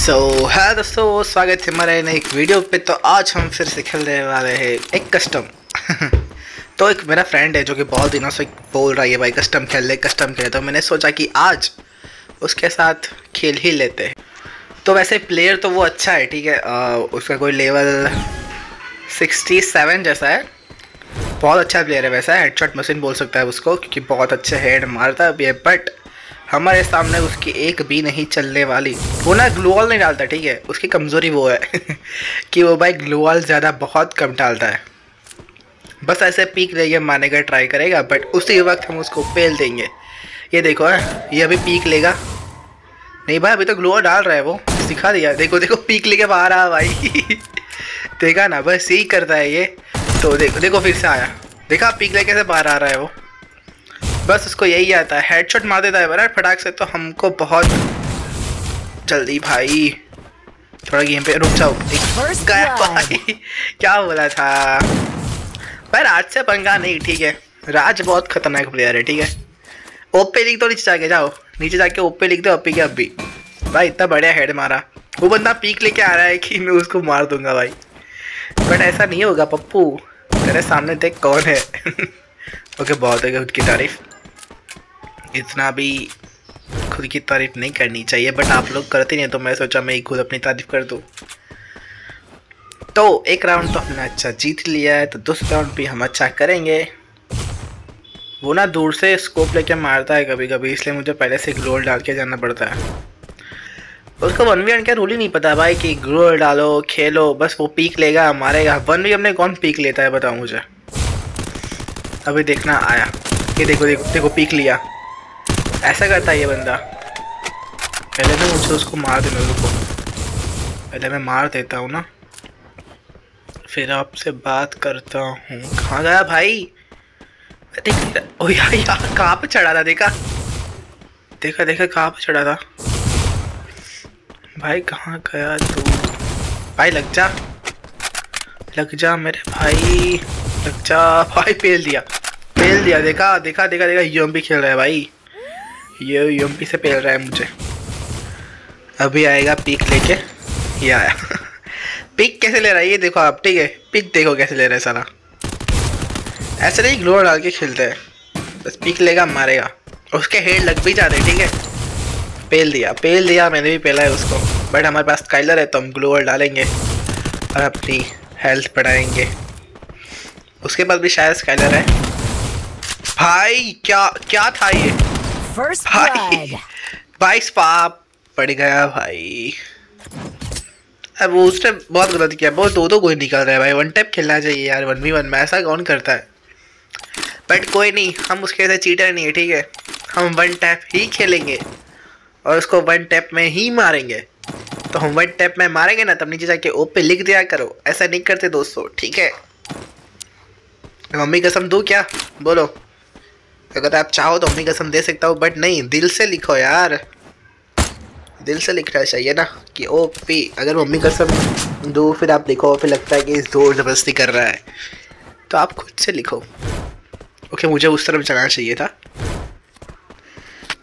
सो है दोस्तों स्वागत है हमारे नए एक वीडियो पे। तो आज हम फिर से खेलने वाले हैं एक कस्टम तो एक मेरा फ्रेंड है जो कि बहुत दिनों से बोल रहा है भाई कस्टम खेल ले कस्टम खेले तो मैंने सोचा कि आज उसके साथ खेल ही लेते हैं। तो वैसे प्लेयर तो वो अच्छा है ठीक है। आ, उसका कोई लेवल 67 जैसा है। बहुत अच्छा प्लेयर है वैसा हेडशॉट मशीन बोल सकता है उसको क्योंकि बहुत अच्छे हेड मारता भी है बट हमारे सामने उसकी एक भी नहीं चलने वाली। वो ना ग्लूवॉल नहीं डालता, ठीक है? उसकी कमज़ोरी वो है कि वो भाई ग्लूवॉल ज़्यादा बहुत कम डालता है। बस ऐसे पीक लेके मारने का ट्राई करेगा बट उसी वक्त हम उसको पेल देंगे। ये देखो, है, ये अभी पीक लेगा। नहीं भाई, अभी तो ग्लूवॉल डाल रहा है वो। सिखा दिया। देखो देखो, पीक लेके बाहर आ भाई। देखा ना, बस यही करता है ये। तो देखो देखो फिर से आया। देखा, पीक लेके से बाहर आ रहा है वो। बस उसको यही आता है। हेडशॉट मार देता है बराबर। फटाक से तो हमको बहुत जल्दी भाई। थोड़ा गेम पे रुक जाओ। भाई। क्या बोला था? भाई राज से पंगा नहीं ठीक है। राज बहुत खतरनाक प्लेयर है ठीक है। ओपे लिख दो नीचे जाके जाओ। नीचे जाके ओपे लिख दो अपी के अब भी भाई इतना बढ़िया हेड मारा। वो बंदा पीक लेके आ रहा है कि मैं उसको मार दूँगा भाई। बट ऐसा नहीं होगा पप्पू। तेरे सामने देख कौन है। ओके बहुत है खुद की तारीफ़। इतना भी खुद की तारीफ़ नहीं करनी चाहिए बट आप लोग करते नहीं तो मैं सोचा मैं खुद अपनी तारीफ़ कर दूँ। तो एक राउंड तो हमने अच्छा जीत लिया है तो दूसरा राउंड भी हम अच्छा करेंगे। वो ना दूर से स्कोप लेके मारता है कभी कभी इसलिए मुझे पहले से ग्लोल डाल के जाना पड़ता है। उसको वन वी का रूल ही नहीं पता भाई कि ग्लोल डालो, खेलो, बस वो पीक लेगा, मारेगा। वन वी हमने कौन पीक लेता है बताओ मुझे। अभी देखना आया। ये देखो देखो देखो पीक लिया। ऐसा करता है ये बंदा। पहले तो मुझे उसको मार देना, रुको। पहले मैं मार देता हूँ ना। फिर आपसे बात करता हूँ। कहाँ गया भाई? देख ओ यार यार, कहाँ पर चढ़ा था, देखा? देखा देखा, कहाँ पर चढ़ा था? भाई, कहाँ गया तू? भाई, लग जा। लग जा मेरे भाई। लग जा। भाई पेल दिया। पेल दिया, देखा देखा देखा देखा यूम भी खेल रहा है भाई। ये यूएमपी से पेल रहा है मुझे। अभी आएगा पिक लेके। ये आया। पिक कैसे ले रहा है? ये देखो आप, ठीक है? पिक देखो कैसे ले रहा है सारा ऐसे नहीं ग्लोर डाल के खेलते हैं। बस पिक लेगा, मारेगा। उसके हेड लग भी जाते ठीक है? पेल दिया पेल दिया मैंने भी, पेला है उसको। बट हमारे पास काइलर है तो हम ग्लोअर डालेंगे। और अपनी हेल्थ बढ़ाएँगे। उसके बाद भी शायद स्काइलर है। भाई, क्या क्या था ये? First blood. भाई स्पाप पड़ गया भाई। अब वो उसने बहुत गलत किया। बहुत दो दो गोली निकल रहा है भाई। वन टैप खेलना चाहिए यार। वन वी वन में ऐसा कौन करता है? बट कोई नहीं। हम उसके ऐसे चीटर नहीं है ठीक है? हम वन टैप ही खेलेंगे। और उसको वन टैप में ही मारेंगे। तो हम वन टैप में मारेंगे ना तब नीचे जाके ओ पे लिख दिया करो। ऐसा नहीं करते दोस्तों ठीक है? मम्मी कसम दूँ क्या? बोलो। अगर आप चाहो तो मम्मी कसम दे सकता हूँ बट नहीं, दिल से लिखो यार। दिल से लिखना चाहिए ना कि, ओ, पी, अगर मम्मी कसम दो, फिर आप लिखो फिर लगता है कि ज़ोर ज़बरदस्ती कर रहा है। तो आप खुद से लिखो। ओके, मुझे उस तरफ़ जाना चाहिए था।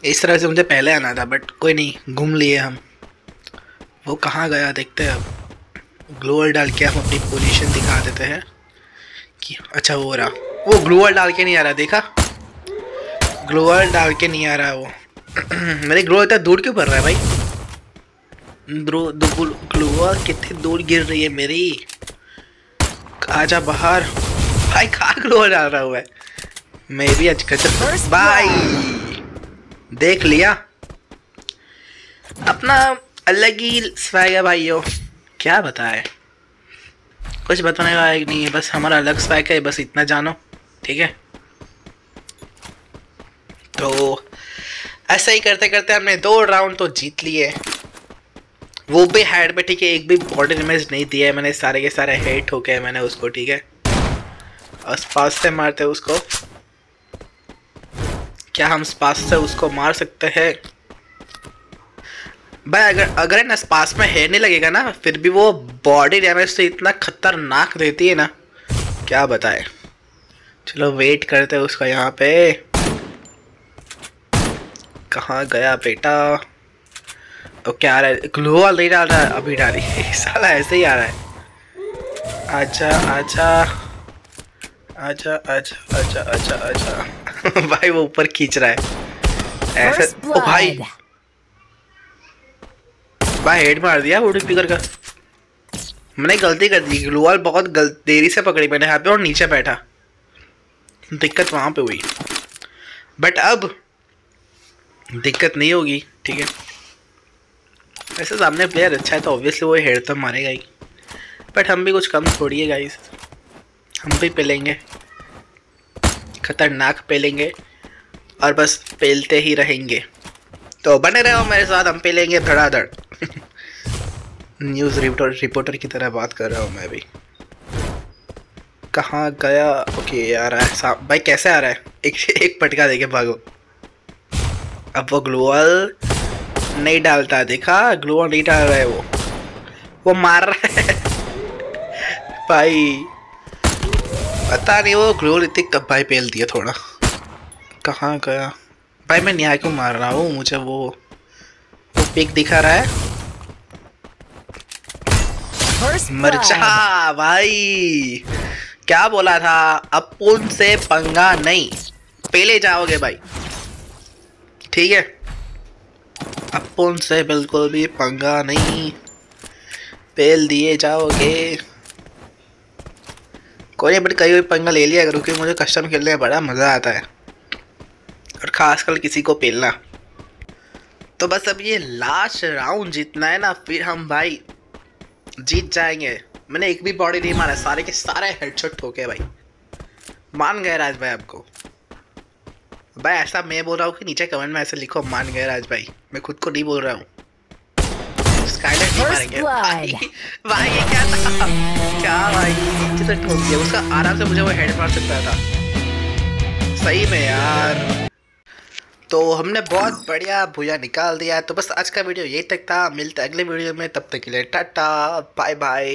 इस तरह से मुझे पहले आना था बट कोई नहीं, घूम लिए हम। वो कहाँ गया, देखते हैं अब। ग्लोअर डाल के हम अपनी पोजीशन दिखा देते हैं कि अच्छा वो रहा। वो ग्लोअर डाल के नहीं आ रहा, देखा? ग्लोअर डाल के नहीं आ रहा वो। मेरे ग्लो इतना दूर क्यों पड़ रहा है भाई? ग्लोअर कितनी दूर गिर रही है मेरी। आजा बाहर। भाई कहाँ ग्लोअर डाल रहा हुआ है? मैं भी आज कचर भाई देख लिया। अपना अलग ही स्वैग है भाइयों। क्या बताए? कुछ बताने लायक नहीं है बस हमारा अलग स्वैग है बस इतना जानो ठीक है? तो ऐसा ही करते करते हमने दो राउंड तो जीत लिए। वो भी हेड पे ठीक है, एक भी बॉडी डैमेज नहीं दिया है मैंने, सारे के सारे हेड हैं मैंने उसको, ठीक है? और स्पास से मारते उसको। क्या हम स्पास से उसको मार सकते हैं? भाई, अगर अगर ना स्पास में हेड नहीं लगेगा ना, फिर भी वो बॉडी डैमेज तो इतना खतरनाक देती है ना, क्या बताए? चलो वेट करते हैं उसका यहाँ पे। कहाँ गया बेटा? तो क्या आ रहा है? ग्लू वाल नहीं डाल रहा है? अभी डाली। साला ऐसे ही आ रहा है। अच्छा अच्छा अच्छा अच्छा अच्छा अच्छा अच्छा भाई वो ऊपर खींच रहा है। ऐसे ओ भाई। भाई हेड मार दिया वुड स्पीकर का। मैंने गलती कर दी। ग्लूवाल बहुत गल देरी से पकड़ी मैंने यहाँ पे और नीचे बैठा। दिक्कत वहाँ पे हुई। बट अब दिक्कत नहीं होगी, ठीक है? वैसे सामने प्लेयर अच्छा है तो ऑब्वियसली वो हेड तो मारेगा ही। बट हम भी कुछ कम छोड़िए गाइस हम भी पेलेंगे। खतरनाक पेलेंगे। और बस पेलते ही रहेंगे। तो बने रहो मेरे साथ, हम पेलेंगे धड़ाधड़। न्यूज़ रिपोर्टर रिपोर्टर की तरह बात कर रहा हूँ मैं भी कहाँ गया? ओके आ रहा है। भाई कैसे आ रहा है? एक एक पटका देके भागो। अब वो ग्लोअल नहीं डालता देखा? ग्लोअल नहीं डाल रहा है वो। वो मार रहा है। भाई पता नहीं वो ग्लोअल इतनी कब भाई पेल दिया थोड़ा। कहाँ गया? भाई मैं न्याय को मार रहा हूँ मुझे वो वो पिक दिखा रहा है। मरचा भाई। क्या बोला था? अपुन से पंगा नहीं। पहले जाओगे भाई। ठीक है? अपुन से बिल्कुल भी पंगा नहीं। पेल दिए जाओगे। कोई नहीं, बट कई भी पंगा ले लिया करो, क्योंकि मुझे कस्टम खेलने में बड़ा मज़ा आता है। और ख़ासकर किसी को पेलना। तो बस अब ये लास्ट राउंड जीतना है ना, फिर हम भाई जीत जाएँगे। मैंने एक भी बॉडी नहीं मारा, सारे के सारे हेडशॉट ठोके भाई। मान गए राज भाई आपको। भाई ऐसा मैं बोल रहा हूँ कि नीचे कमेंट में ऐसे लिखो मान गए राज भाई मैं खुद को नहीं बोल रहा हूँ। स्काइलाइट नहीं मारेंगे। भाई भाई ये क्या था? क्या भाई नीचे से ठोक दिया। उसका आराम से मुझे वो हेड मार सकता था। सही में यार। तो हमने बहुत बढ़िया भूया निकाल दिया तो बस आज का वीडियो यही तक था। मिलते अगले वीडियो में। तब तक के लिए टाटा बाय बाय